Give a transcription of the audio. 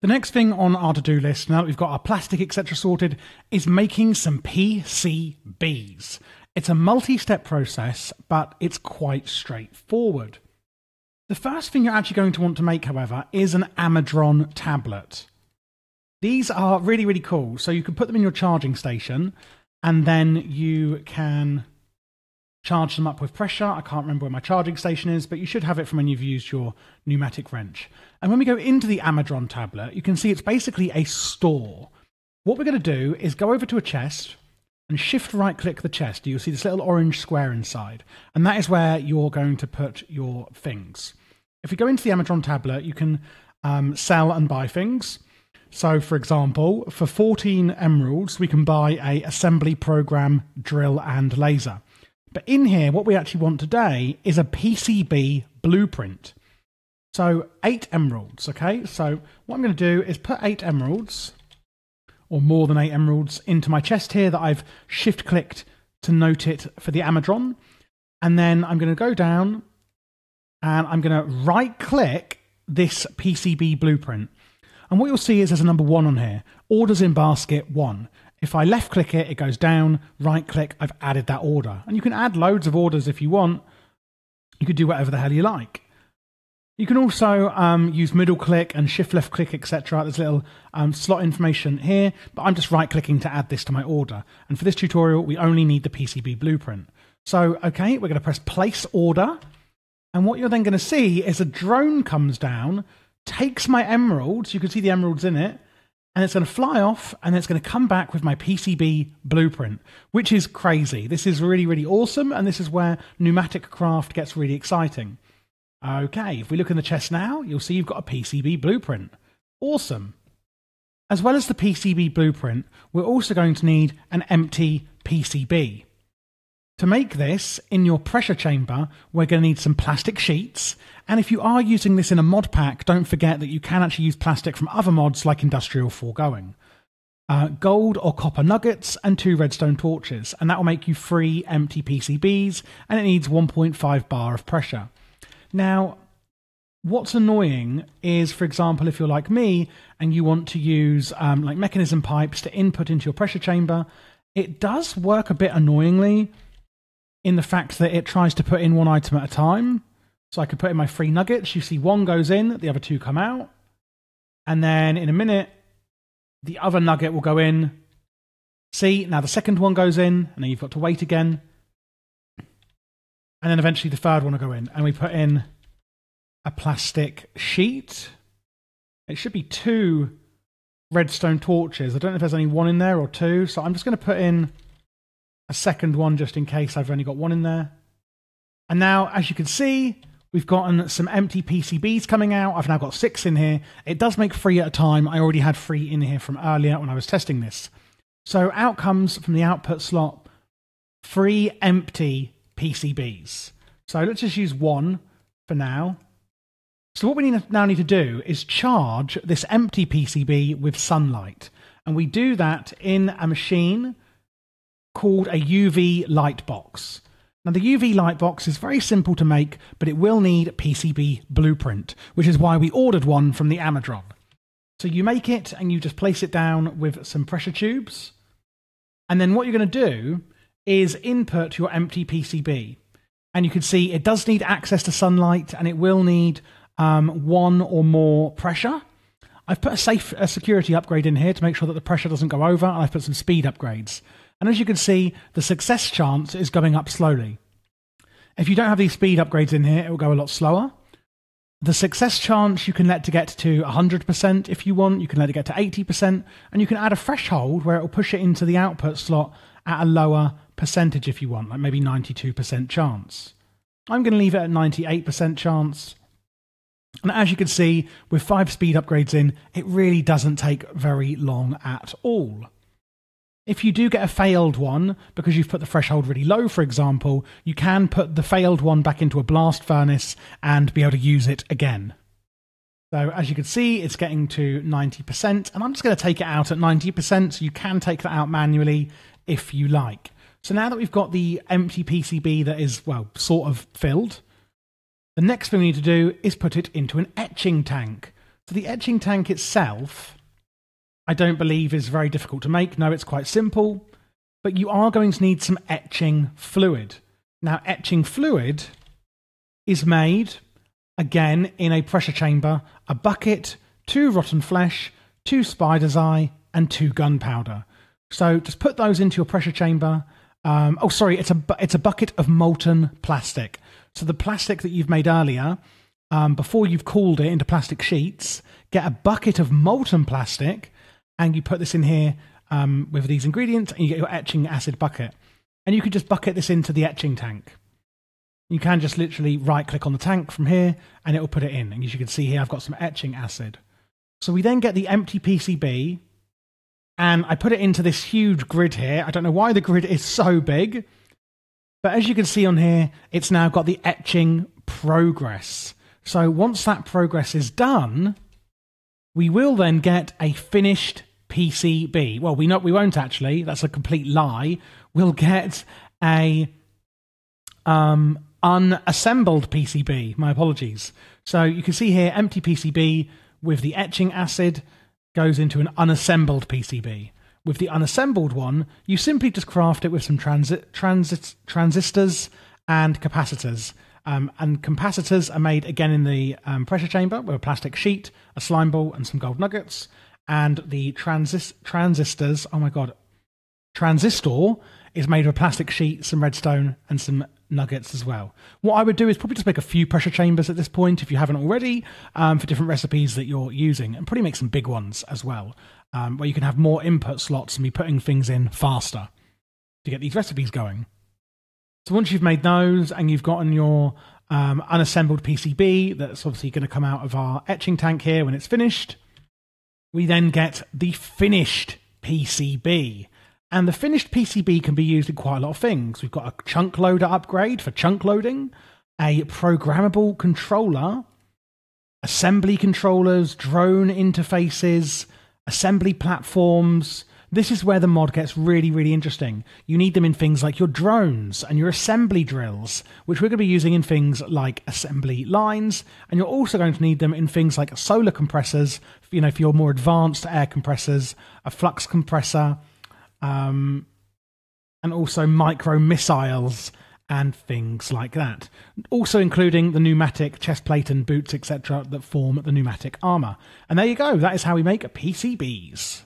The next thing on our to-do list, now that we've got our plastic etc. sorted, is making some PCBs. It's a multi-step process, but it's quite straightforward. The first thing you're actually going to want to make, however, is an Amadron tablet. These are really, really cool. So you can put them in your charging station and then you can charge them up with pressure. I can't remember where my charging station is, but you should have it from when you've used your pneumatic wrench. And when we go into the Amadron tablet, you can see it's basically a store. What we're going to do is go over to a chest and shift right click the chest. You'll see this little orange square inside. And that is where you're going to put your things. If you go into the Amadron tablet, you can um, sell and buy things. So, for example, for 14 emeralds, we can buy a assembly program, drill, and laser. But in here, what we actually want today is a PCB blueprint. So, eight emeralds, okay? So, what I'm going to do is put eight emeralds, or more than eight emeralds, into my chest here that I've shift clicked to note it for the Amadron. And then I'm going to go down and I'm going to right click this PCB blueprint. And what you'll see is there's a number one on here, orders in basket one. If I left click it, it goes down, right click, I've added that order. And you can add loads of orders if you want. You could do whatever the hell you like. You can also um, use middle click and shift left click, etc. There's little um, slot information here, but I'm just right clicking to add this to my order. And for this tutorial, we only need the PCB blueprint. So, okay, we're going to press place order. And what you're then going to see is a drone comes down, takes my emeralds, you can see the emeralds in it, and it's going to fly off and it's going to come back with my PCB blueprint, which is crazy. This is really, really awesome. And this is where PneumaticCraft gets really exciting. Okay, if we look in the chest now, you'll see you've got a PCB blueprint. Awesome. As well as the PCB blueprint, we're also going to need an empty PCB. To make this in your pressure chamber, we're going to need some plastic sheets. And if you are using this in a mod pack, don't forget that you can actually use plastic from other mods like Industrial Foregoing. Uh, gold or copper nuggets and two redstone torches, and that will make you three empty PCBs, and it needs 1.5 bar of pressure. Now, what's annoying is, for example, if you're like me and you want to use um, like Mekanism pipes to input into your pressure chamber, it does work a bit annoyingly in the fact that it tries to put in one item at a time. So I could put in my three nuggets. You see one goes in, the other two come out. And then in a minute, the other nugget will go in. See, now the second one goes in, and then you've got to wait again. And then eventually the third one will go in. And we put in a plastic sheet. It should be two redstone torches. I don't know if there's only one in there or two. So I'm just going to put in a second one just in case I've only got one in there. And now, as you can see, we've gotten some empty PCBs coming out. I've now got six in here. It does make three at a time. I already had three in here from earlier when I was testing this. So out comes from the output slot three empty PCBs. So let's just use one for now. So what we now need to do is charge this empty PCB with sunlight. And we do that in a machine called a UV light box. Now, the UV light box is very simple to make, but it will need PCB blueprint, which is why we ordered one from the Amadron. So you make it and you just place it down with some pressure tubes. And then what you're going to do is input your empty PCB. And you can see it does need access to sunlight and it will need um, one or more pressure. I've put a safe a security upgrade in here to make sure that the pressure doesn't go over, and I've put some speed upgrades. And as you can see, the success chance is going up slowly. If you don't have these speed upgrades in here, it will go a lot slower. The success chance you can let to get to 100% if you want, you can let it get to 80%, and you can add a threshold where it will push it into the output slot at a lower percentage if you want, like maybe 92% chance. I'm going to leave it at 98% chance. And as you can see, with five speed upgrades in, it really doesn't take very long at all. If you do get a failed one because you've put the threshold really low, for example, you can put the failed one back into a blast furnace and be able to use it again. So as you can see, it's getting to 90%, and I'm just going to take it out at 90%, so you can take that out manually if you like. So now that we've got the empty PCB that is, well, sort of filled, the next thing we need to do is put it into an etching tank. So the etching tank itself, I don't believe is very difficult to make. No, it's quite simple, but you are going to need some etching fluid. Now, etching fluid is made again in a pressure chamber, a bucket, two rotten flesh, two spider's eye, and two gunpowder. So just put those into your pressure chamber. Um, oh, sorry, it's a it's a bucket of molten plastic. So the plastic that you've made earlier, um, before you've cooled it into plastic sheets, get a bucket of molten plastic, and you put this in here um, with these ingredients, and you get your etching acid bucket. And you can just bucket this into the etching tank. You can just literally right click on the tank from here, and it will put it in. And as you can see here, I've got some etching acid. So we then get the empty PCB, and I put it into this huge grid here. I don't know why the grid is so big, but as you can see on here, it's now got the etching progress. So once that progress is done, we will then get a finished PCB. Well, we not we won't actually. That's a complete lie. We'll get a um, unassembled PCB. My apologies. So you can see here, empty PCB with the etching acid goes into an unassembled PCB. With the unassembled one, you simply just craft it with some transit, transit transistors and capacitors. Um, and capacitors are made again in the um, pressure chamber with a plastic sheet, a slime ball, and some gold nuggets. And the transis- transistors, oh my god, transistor is made of a plastic sheet, some redstone, and some nuggets as well. What I would do is probably just make a few pressure chambers at this point, if you haven't already, um, for different recipes that you're using, and probably make some big ones as well, um, where you can have more input slots and be putting things in faster to get these recipes going. So once you've made those and you've gotten your um, unassembled PCB, that's obviously going to come out of our etching tank here when it's finished, we then get the finished PCB. And the finished PCB can be used in quite a lot of things. We've got a chunk loader upgrade for chunk loading, a programmable controller, assembly controllers, drone interfaces, assembly platforms. This is where the mod gets really, really interesting. You need them in things like your drones and your assembly drills, which we're going to be using in things like assembly lines. And you're also going to need them in things like solar compressors, you know, for your more advanced air compressors, a flux compressor, um, and also micro missiles and things like that. Also including the pneumatic chest plate and boots, etc., that form the pneumatic armor. And there you go. That is how we make PCBs.